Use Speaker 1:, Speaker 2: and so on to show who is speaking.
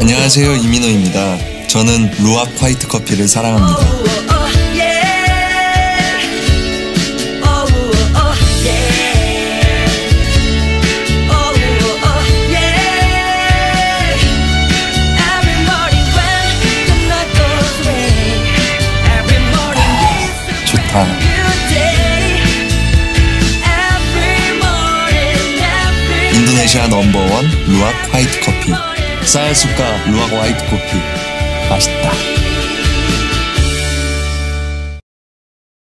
Speaker 1: 안녕하세요 이민호입니다. 저는 루악 화이트 커피를 사랑합니다. 좋다. 인도네시아 넘버원 루악. 쌀 숟가 루악 화이트 커피. 맛있다.